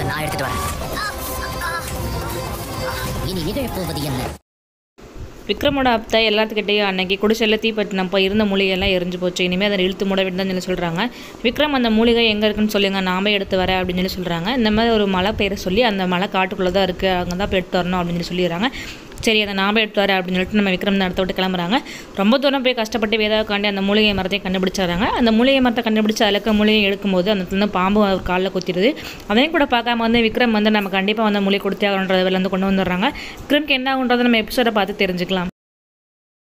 அதை நான் எடுத்துட்டு வரேன். இனி நிகழப்போவது என்ன? விக்ரமோட அப்தா எல்லாத்துக்கிட்டையும் அன்னைக்கு குடிசையில் தீப்பற்றினப்போ இருந்த மூலிகையெல்லாம் எரிஞ்சு போச்சு. இனிமேல் அதை இழுத்து மூட வேண்டாம்னு சொல்லி சொல்கிறாங்க விக்ரம் அந்த மூலிகை எங்கே இருக்குன்னு சொல்லுங்க. நாம எடுத்து வரேன் அப்படின்னு சொல்லி சொல்கிறாங்க இந்த மாதிரி ஒரு மலை பெயரை சொல்லி அந்த மலை காட்டுக்குள்ளே தான் இருக்குது அங்கே தான் போய் எடுத்து வரணும் அப்படின்னு சொல்லி சொல்லிடுறாங்க. சரி அதை நாம எடுத்து வரேன் அப்படின்னு சொல்லிட்டு நம்ம விக்ரம் நடத்த விட்டு கிளம்புறாங்க. ரொம்ப தூரம் போய் கஷ்டப்பட்டு வேதாவுக்காண்டி அந்த மூலிகை மரத்தை கண்டுபிடிச்சாங்க அந்த மூலிகை மரத்தை கண்டுபிடிச்சி அதில் மூலிகை எடுக்கும்போது அந்த இடத்துல பாம்பு அவர் காலில் குத்திடுது. அதையும் கூட பார்க்காம வந்து விக்ரம் வந்து நம்ம கண்டிப்பாக வந்து மூலிகை கொடுத்தே ஆகணுன்றதுல வந்து கொண்டு வந்துடுறாங்க. விக்ரம்க்கு என்ன ஆகுன்றதை நம்ம எபிசோட பார்த்து தெரிஞ்சுக்கலாம்.